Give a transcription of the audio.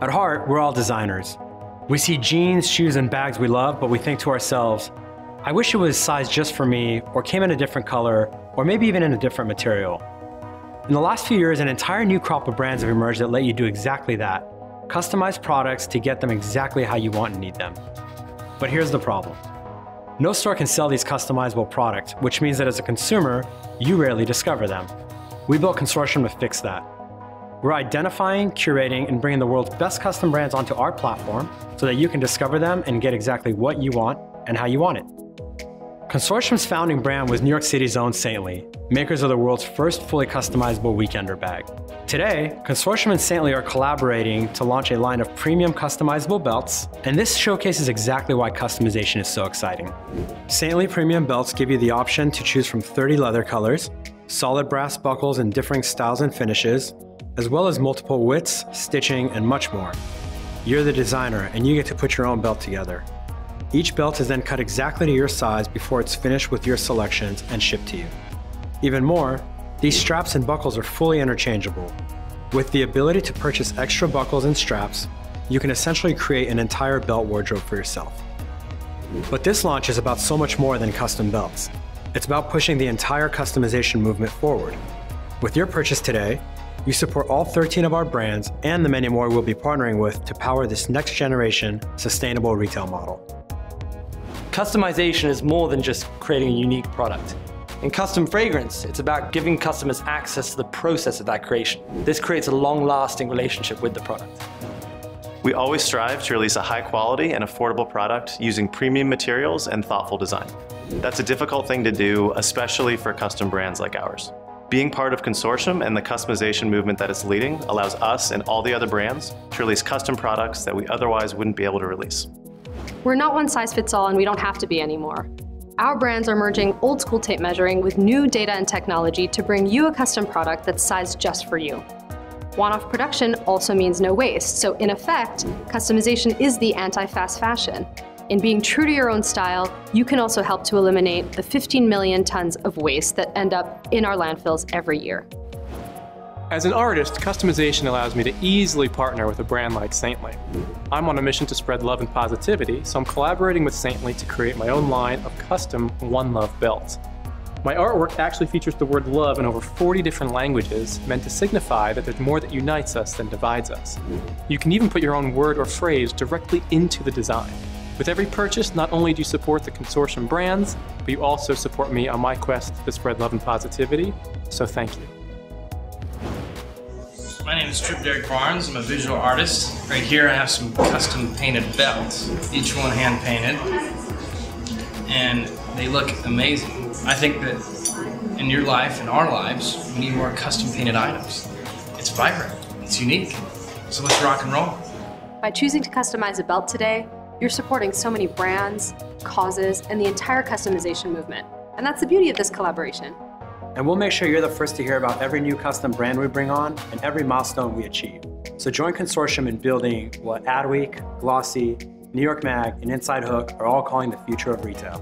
At heart, we're all designers. We see jeans, shoes, and bags we love, but we think to ourselves, I wish it was sized just for me, or came in a different color, or maybe even in a different material. In the last few years, an entire new crop of brands have emerged that let you do exactly that. Customize products to get them exactly how you want and need them. But here's the problem. No store can sell these customizable products, which means that as a consumer, you rarely discover them. We built Consortium to fix that. We're identifying, curating, and bringing the world's best custom brands onto our platform so that you can discover them and get exactly what you want and how you want it. Consortium's founding brand was New York City's own Saintly, makers of the world's first fully customizable weekender bag. Today, Consortium and Saintly are collaborating to launch a line of premium customizable belts, and this showcases exactly why customization is so exciting. Saintly premium belts give you the option to choose from 30 leather colors, solid brass buckles in differing styles and finishes, as well as multiple widths, stitching, and much more. You're the designer, and you get to put your own belt together. Each belt is then cut exactly to your size before it's finished with your selections and shipped to you. Even more, these straps and buckles are fully interchangeable. With the ability to purchase extra buckles and straps, you can essentially create an entire belt wardrobe for yourself. But this launch is about so much more than custom belts. It's about pushing the entire customization movement forward. With your purchase today, you support all 13 of our brands and the many more we'll be partnering with to power this next generation sustainable retail model. Customization is more than just creating a unique product. In custom fragrance, it's about giving customers access to the process of that creation. This creates a long-lasting relationship with the product. We always strive to release a high quality and affordable product using premium materials and thoughtful design. That's a difficult thing to do, especially for custom brands like ours. Being part of Consortium and the customization movement that it's leading allows us and all the other brands to release custom products that we otherwise wouldn't be able to release. We're not one size fits all and we don't have to be anymore. Our brands are merging old school tape measuring with new data and technology to bring you a custom product that's sized just for you. One-off production also means no waste, so in effect, customization is the anti-fast fashion. In being true to your own style, you can also help to eliminate the 15 million tons of waste that end up in our landfills every year. As an artist, customization allows me to easily partner with a brand like Saintly. I'm on a mission to spread love and positivity, so I'm collaborating with Saintly to create my own line of custom One Love belts. My artwork actually features the word love in over 40 different languages, meant to signify that there's more that unites us than divides us. You can even put your own word or phrase directly into the design. With every purchase, not only do you support the consortium brands, but you also support me on my quest to spread love and positivity, so thank you. My name is Trip Derek Barnes. I'm a visual artist. Right here I have some custom painted belts, each one hand painted, and they look amazing. I think that in your life, in our lives, we need more custom painted items. It's vibrant, it's unique, so let's rock and roll. By choosing to customize a belt today, you're supporting so many brands, causes, and the entire customization movement. And that's the beauty of this collaboration. And we'll make sure you're the first to hear about every new custom brand we bring on and every milestone we achieve. So join Consortium in building what Adweek, Glossy, New York Mag, and Inside Hook are all calling the future of retail.